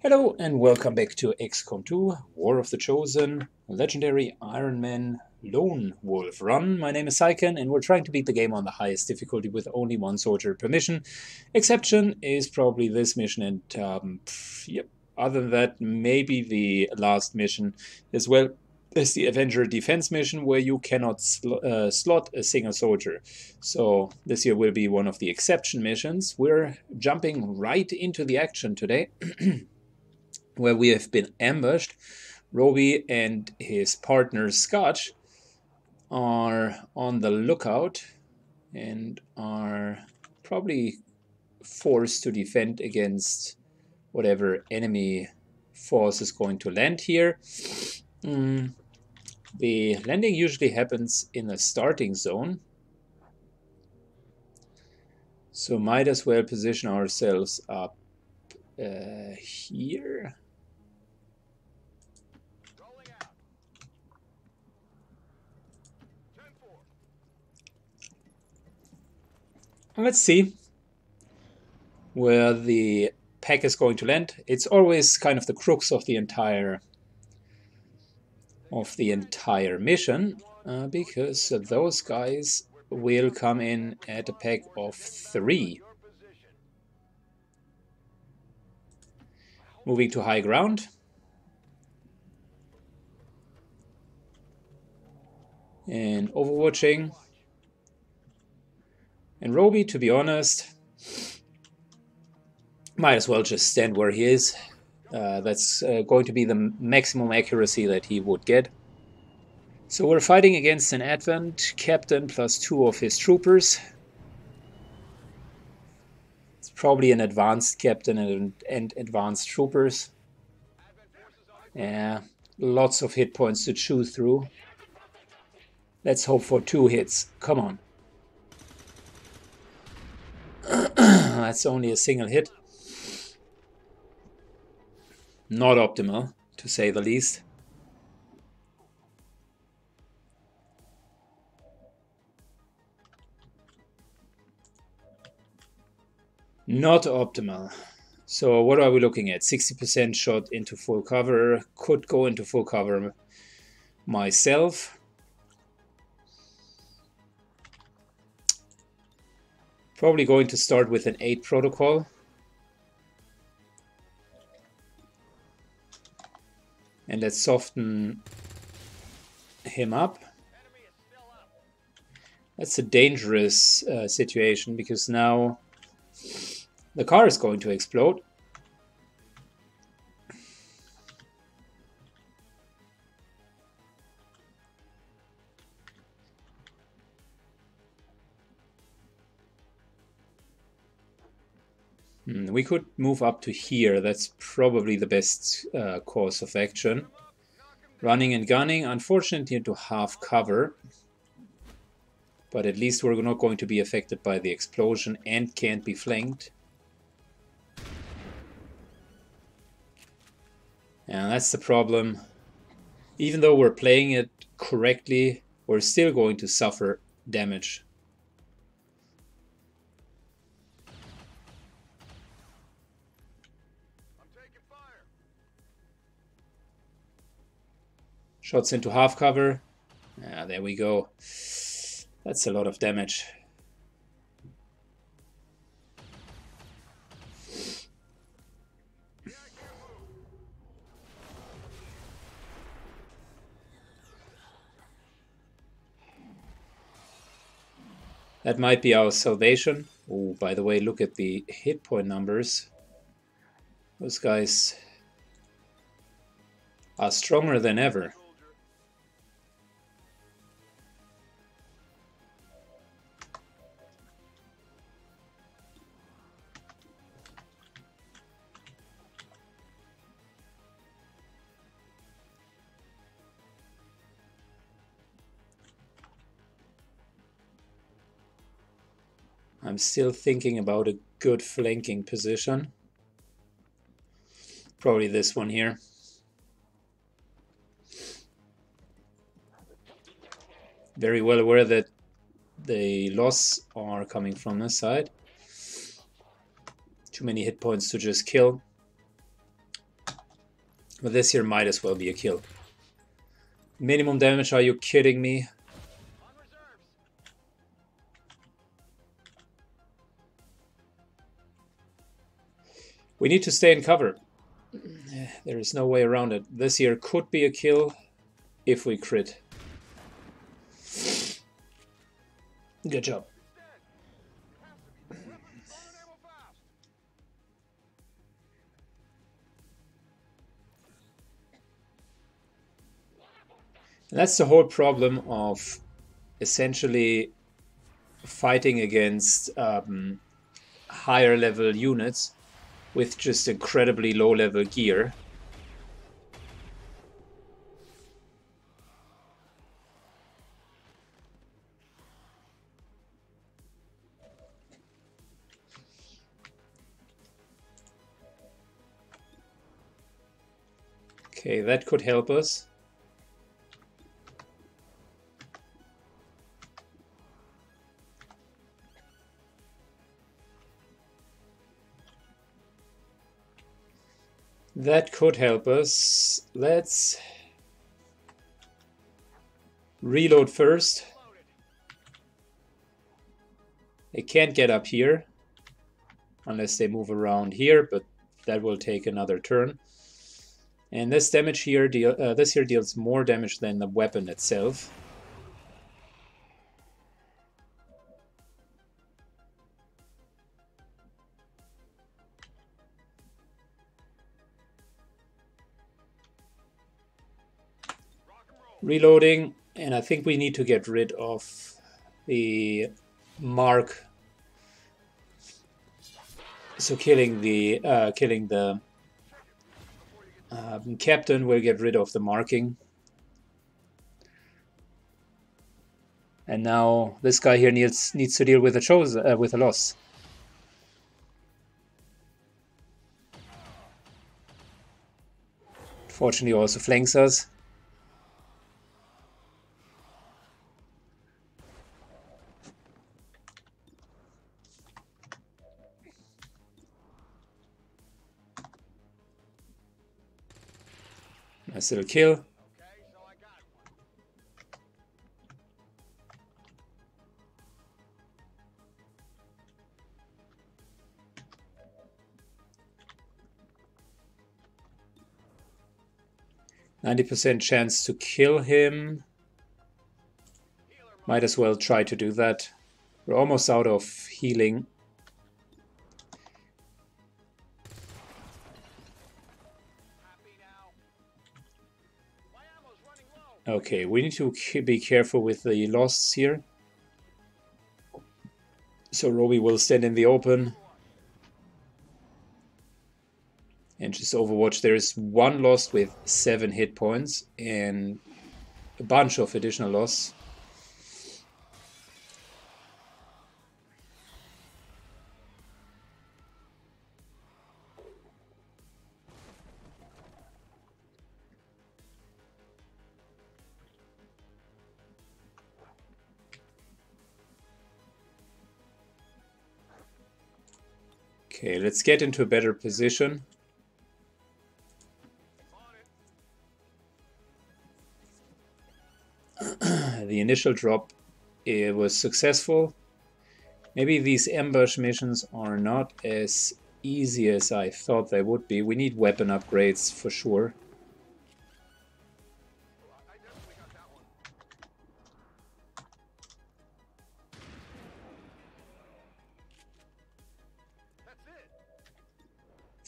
Hello and welcome back to XCOM 2 War of the Chosen Legendary Ironman Lone Wolf Run. My name is Syken and we're trying to beat the game on the highest difficulty with only one soldier per mission. Exception is probably this mission and um, yep, other than that maybe the last mission as well as the Avenger Defense mission where you cannot sl uh, slot a single soldier. So this here will be one of the exception missions. We're jumping right into the action today. where we have been ambushed. Robbie and his partner Scotch are on the lookout and are probably forced to defend against whatever enemy force is going to land here. Mm. The landing usually happens in a starting zone. So might as well position ourselves up uh, here. Let's see where the pack is going to land. It's always kind of the crux of the entire of the entire mission uh, because those guys will come in at a pack of three. Moving to high ground. And overwatching. And Roby, to be honest, might as well just stand where he is. Uh, that's uh, going to be the maximum accuracy that he would get. So we're fighting against an Advent captain plus two of his troopers. It's probably an advanced captain and, and advanced troopers. Yeah, lots of hit points to chew through. Let's hope for two hits. Come on. That's only a single hit. Not optimal, to say the least. Not optimal. So what are we looking at? 60% shot into full cover. Could go into full cover myself. Probably going to start with an Aid Protocol. And let's soften him up. That's a dangerous uh, situation because now the car is going to explode. Could move up to here. That's probably the best uh, course of action. Running and gunning, unfortunately into half cover. But at least we're not going to be affected by the explosion and can't be flanked. And that's the problem. Even though we're playing it correctly, we're still going to suffer damage Shots into half cover. Yeah, there we go. That's a lot of damage. That might be our salvation. Oh, by the way, look at the hit point numbers. Those guys are stronger than ever. I'm still thinking about a good flanking position. Probably this one here. Very well aware that the lost are coming from this side. Too many hit points to just kill. But this here might as well be a kill. Minimum damage, are you kidding me? We need to stay in cover. There is no way around it. This here could be a kill if we crit. Good job. that's the whole problem of essentially fighting against um, higher level units with just incredibly low level gear. Okay, that could help us. That could help us. Let's reload first. They can't get up here unless they move around here, but that will take another turn. And this damage here, deal, uh, this here deals more damage than the weapon itself. Reloading and I think we need to get rid of the mark. So killing the uh, killing the um, captain will get rid of the marking. And now this guy here needs needs to deal with a chose uh, with a lost. Fortunately also flanks us Nice little kill. Ninety percent chance to kill him. Might as well try to do that. We're almost out of healing. Okay, we need to be careful with the lost here. So Roby will stand in the open. And just overwatch. There is one lost with seven hit points and a bunch of additional lost. Okay, let's get into a better position. the initial drop it was successful. Maybe these ambush missions are not as easy as I thought they would be. We need weapon upgrades for sure.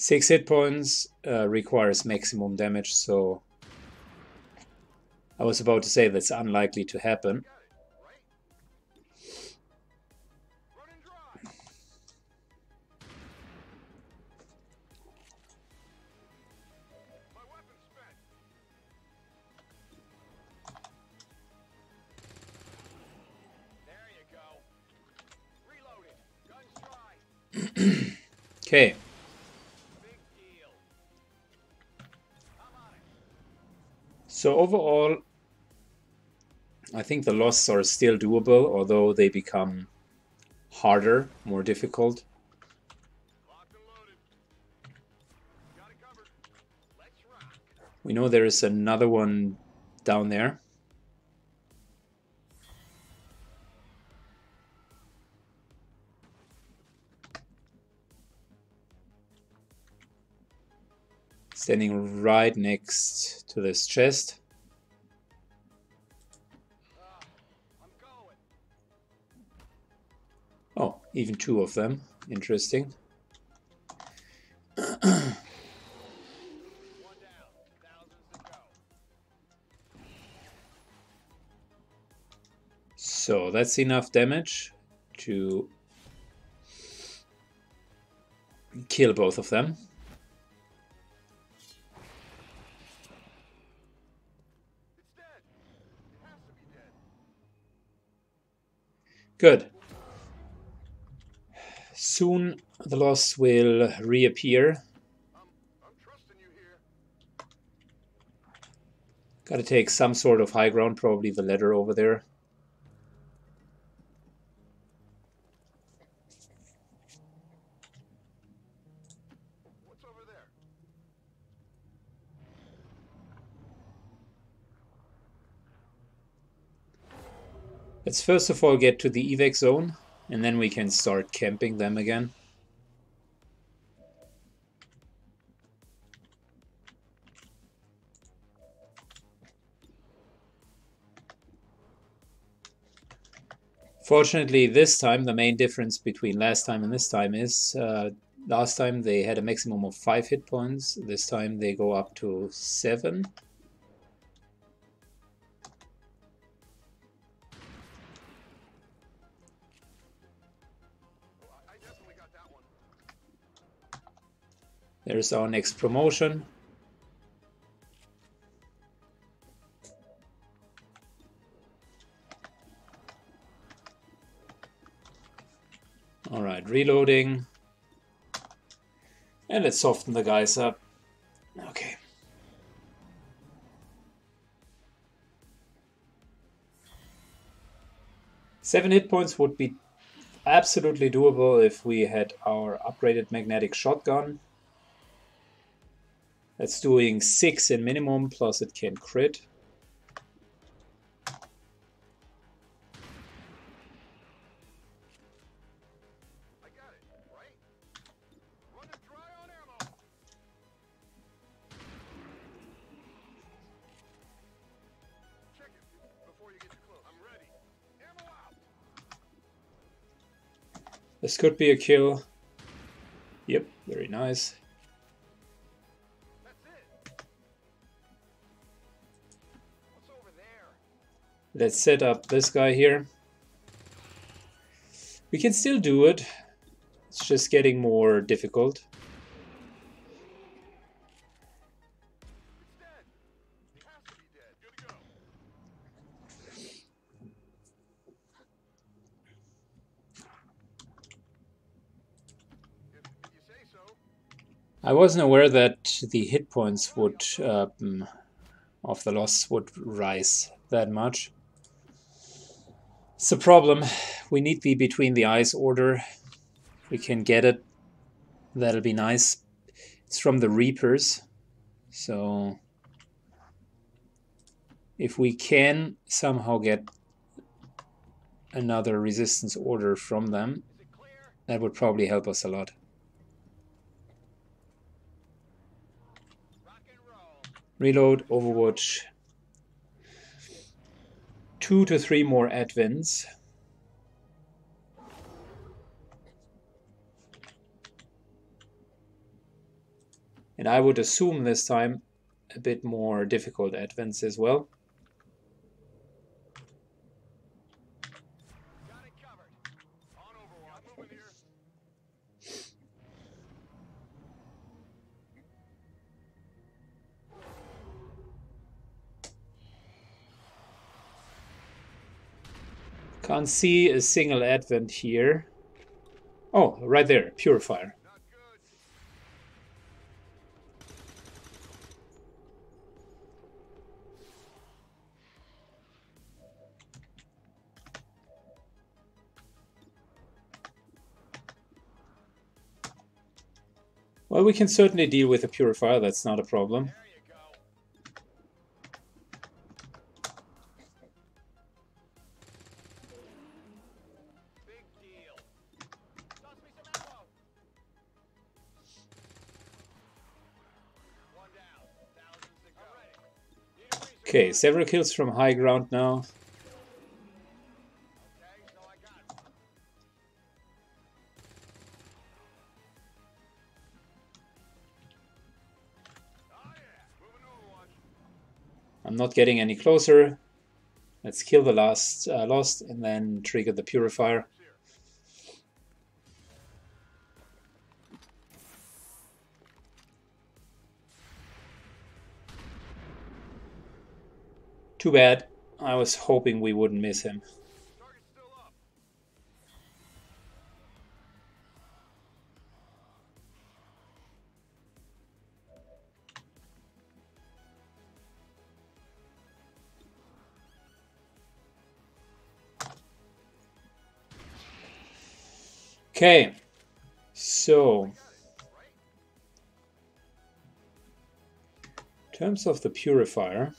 Six hit points uh, requires maximum damage, so I was about to say that's unlikely to happen. okay. So overall, I think the losses are still doable, although they become harder, more difficult. We know there is another one down there. Standing right next to this chest. Oh, even two of them. Interesting. so that's enough damage to kill both of them. Good. Soon the lost will reappear. Gotta take some sort of high ground, probably the ladder over there. Let's first of all get to the evac zone. And then we can start camping them again. Fortunately, this time, the main difference between last time and this time is uh, last time they had a maximum of 5 hit points, this time they go up to 7. There's our next promotion. All right, reloading. And let's soften the guys up. Okay. Seven hit points would be absolutely doable if we had our upgraded magnetic shotgun. That's doing 6 in minimum, plus it can crit. This could be a kill. Yep, very nice. Let's set up this guy here. We can still do it. It's just getting more difficult. I wasn't aware that the hit points would um, of the lost would rise that much. It's a problem. We need the between the eyes order. we can get it, that'll be nice. It's from the Reapers. So if we can somehow get another resistance order from them, that would probably help us a lot. Reload, Overwatch, two to three more advents. And I would assume this time a bit more difficult advents as well. Can't see a single advent here. Oh, right there, purifier. Well, we can certainly deal with a purifier, that's not a problem. Okay, several kills from high ground now. I'm not getting any closer. Let's kill the last uh, lost and then trigger the purifier. Too bad. I was hoping we wouldn't miss him. Okay, so in terms of the purifier,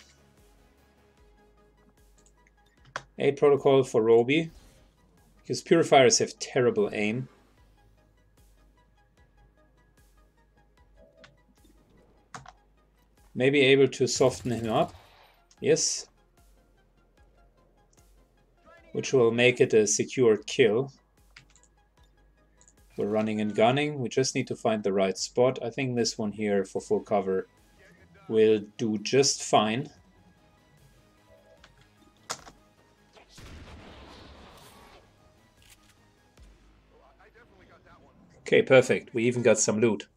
A protocol for Roby, because purifiers have terrible aim. Maybe able to soften him up. Yes. Which will make it a secure kill. We're running and gunning. We just need to find the right spot. I think this one here for full cover will do just fine. Okay, perfect. We even got some loot.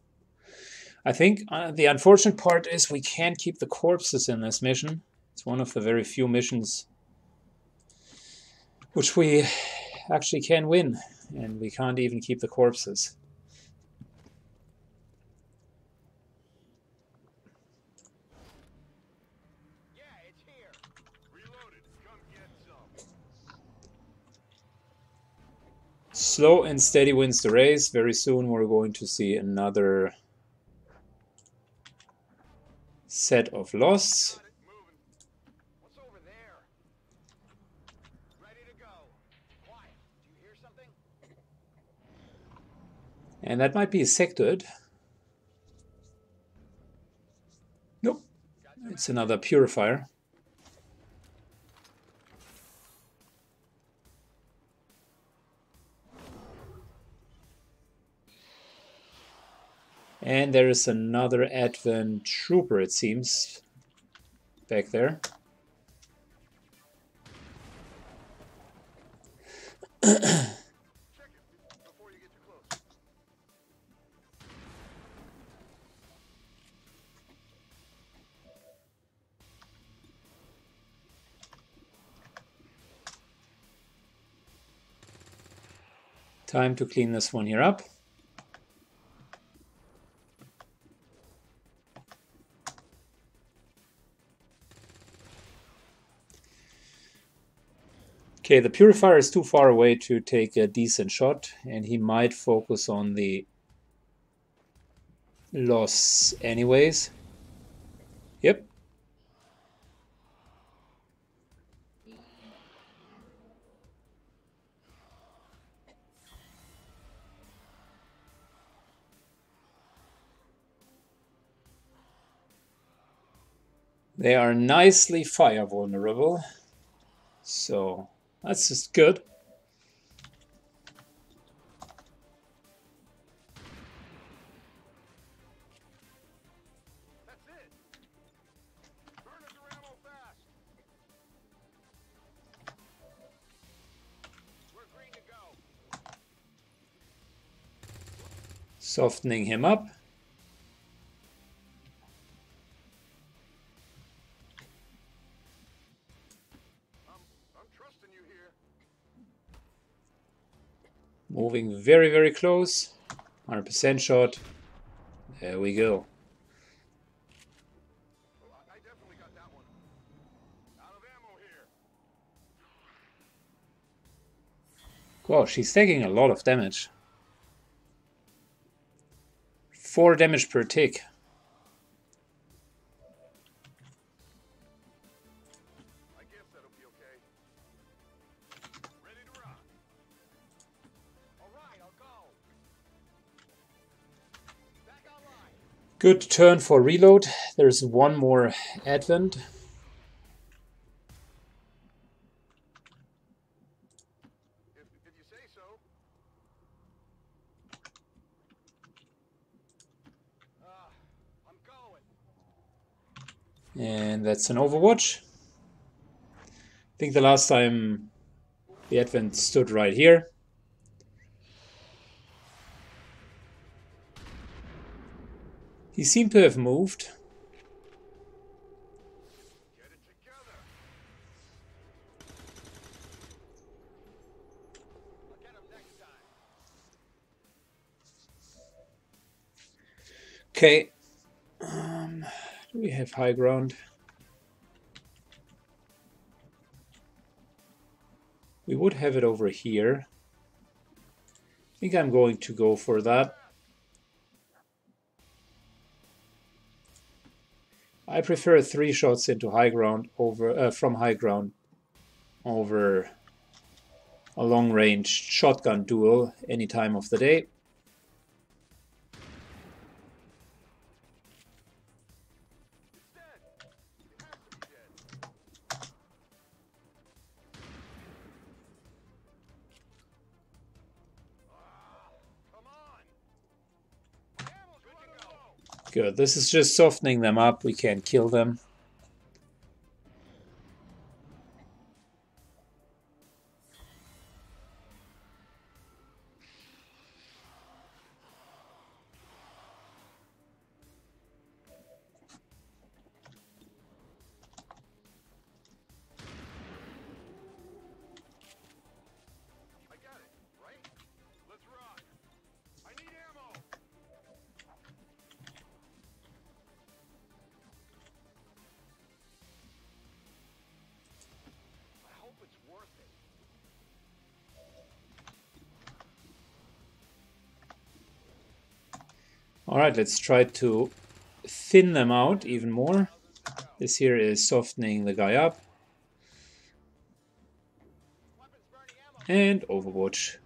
I think uh, the unfortunate part is we can't keep the corpses in this mission. It's one of the very few missions which we actually can win, and we can't even keep the corpses. Slow and steady wins the race. Very soon we're going to see another set of lost. And that might be a sectoid. Nope. It's another purifier. And there is another Advent Trooper, it seems, back there. Time to clean this one here up. Okay, the purifier is too far away to take a decent shot, and he might focus on the lost anyways. Yep. They are nicely fire vulnerable, so that's just good. Softening him up. Moving very, very close. 100% shot. There we go. Gosh, she's taking a lot of damage. 4 damage per tick. Good turn for reload. There's one more advent. And that's an overwatch. I think the last time the advent stood right here. He seemed to have moved. Okay. Um, do we have high ground? We would have it over here. I think I'm going to go for that. I prefer three shots into high ground over uh, from high ground over a long range shotgun duel any time of the day. This is just softening them up. We can't kill them. Alright, let's try to thin them out even more. This here is softening the guy up. And Overwatch.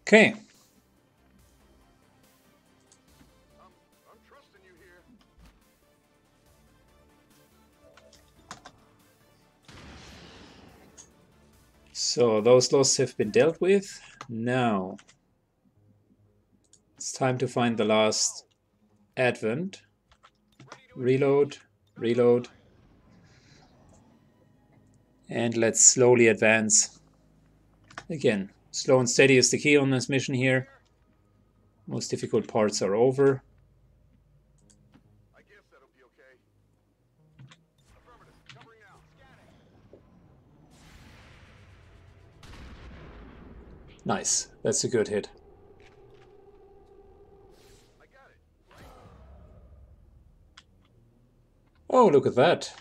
Okay. Those losses have been dealt with. Now it's time to find the last advent. Reload, reload. And let's slowly advance. Again, slow and steady is the key on this mission here. Most difficult parts are over. Nice. That's a good hit. Oh, look at that.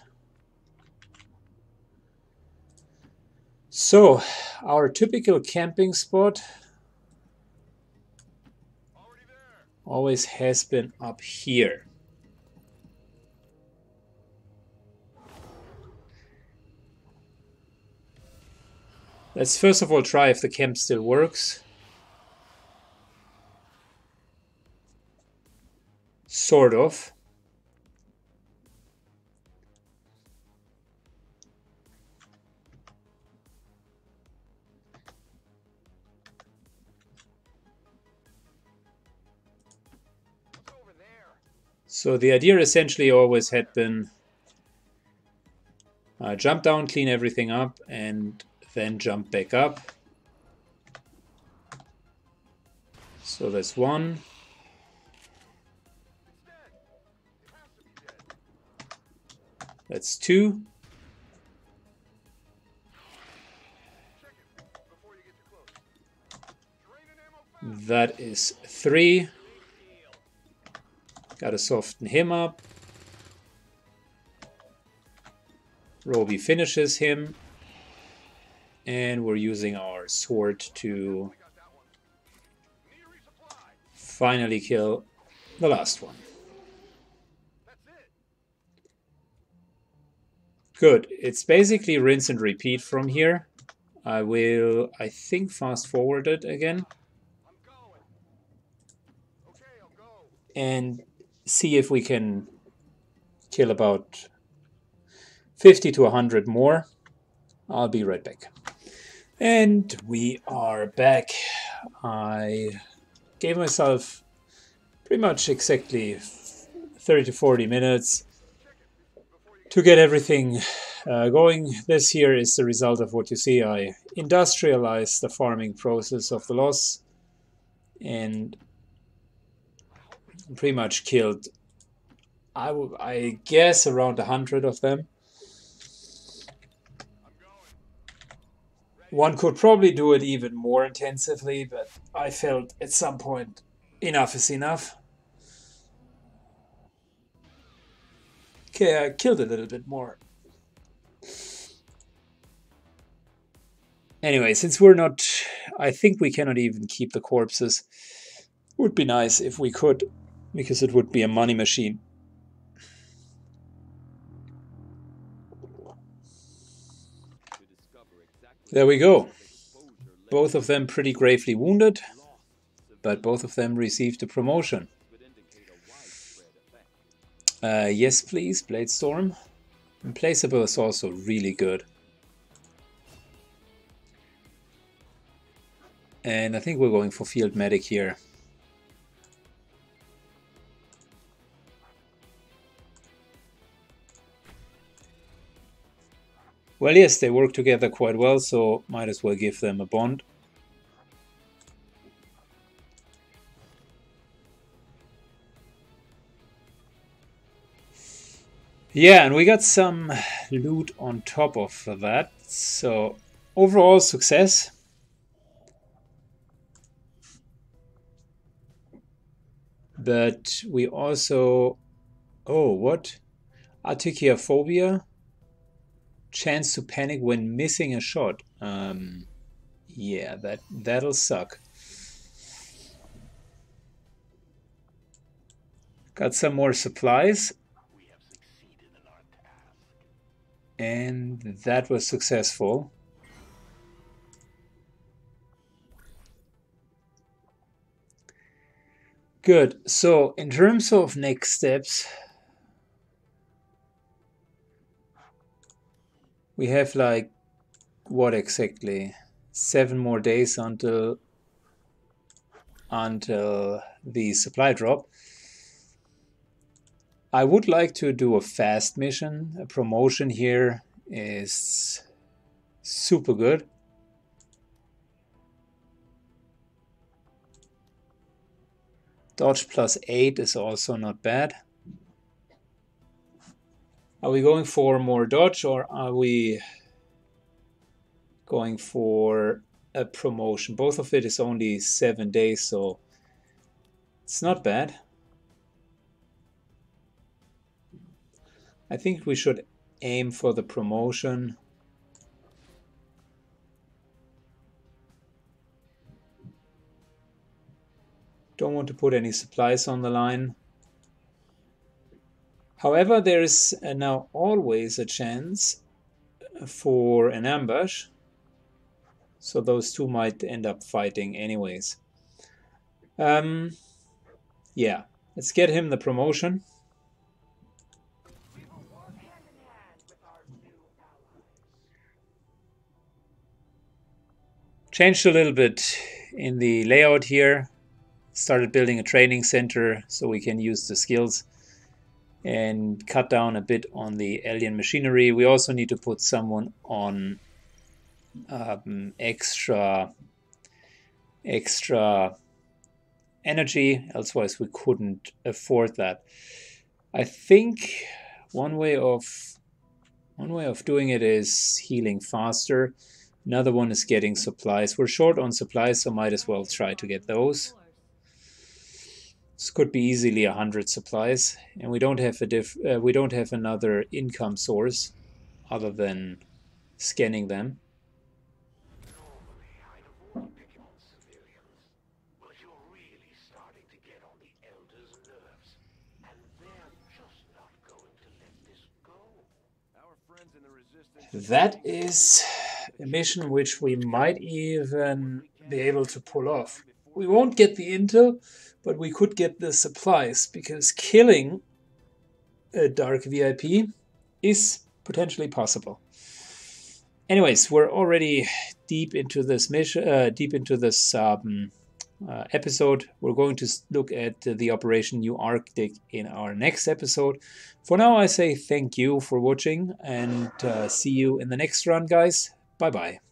So, our typical camping spot always has been up here. Let's first of all try if the camp still works. Sort of. So the idea essentially always had been uh, jump down, clean everything up, and then jump back up. So that's one. That's two. That is three. Gotta soften him up. Roby finishes him and we're using our sword to finally kill the last one. Good. It's basically rinse and repeat from here. I will, I think, fast forward it again. And see if we can kill about 50 to 100 more. I'll be right back. And we are back. I gave myself pretty much exactly 30 to 40 minutes to get everything uh, going. This here is the result of what you see. I industrialized the farming process of the lost and pretty much killed, I, I guess, around a hundred of them. One could probably do it even more intensively, but I felt at some point enough is enough. Okay, I killed a little bit more. Anyway, since we're not... I think we cannot even keep the corpses. Would be nice if we could, because it would be a money machine. There we go. Both of them pretty gravely wounded, but both of them received a promotion. Uh, yes, please, Bladestorm. Implacable is also really good. And I think we're going for Field Medic here. Well, yes, they work together quite well, so might as well give them a bond. Yeah, and we got some loot on top of that. So overall success. But we also... Oh, what? Artichiophobia? Chance to panic when missing a shot. Um, yeah, that, that'll suck. Got some more supplies. and that was successful. Good. So in terms of next steps, we have like what exactly? Seven more days until until the supply drop. I would like to do a fast mission. A promotion here is super good. Dodge plus 8 is also not bad. Are we going for more dodge or are we going for a promotion? Both of it is only 7 days, so it's not bad. I think we should aim for the promotion. Don't want to put any supplies on the line. However, there is uh, now always a chance for an ambush. So those two might end up fighting anyways. Um, yeah, let's get him the promotion. Changed a little bit in the layout here. Started building a training center so we can use the skills and cut down a bit on the alien machinery. We also need to put someone on um, extra extra energy, otherwise we couldn't afford that. I think one way of one way of doing it is healing faster. Another one is getting supplies. We're short on supplies, so might as well try to get those. This could be easily a hundred supplies, and we don't have a diff. Uh, we don't have another income source other than scanning them. That is a mission which we might even be able to pull off. We won't get the intel, but we could get the supplies, because killing a dark VIP is potentially possible. Anyways, we're already deep into this mission, uh, deep into this um, uh, episode. We're going to look at the Operation New Arctic in our next episode. For now, I say thank you for watching and uh, see you in the next run, guys. Bye bye.